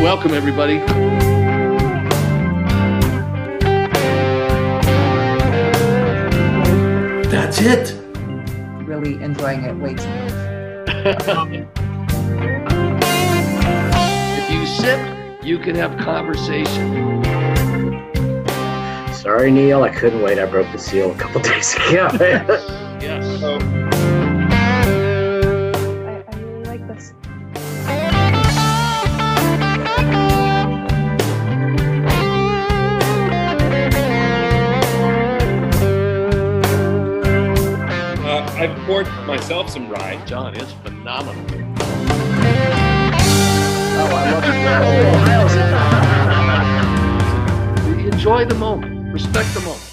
Welcome, everybody. That's it. Really enjoying it way too much. if you sip, you can have conversation. Sorry, Neil, I couldn't wait. I broke the seal a couple days ago. Yes. I, I I've poured myself some rye. John is phenomenal. oh, I love it. Oh, enjoy the moment. Respect the moment.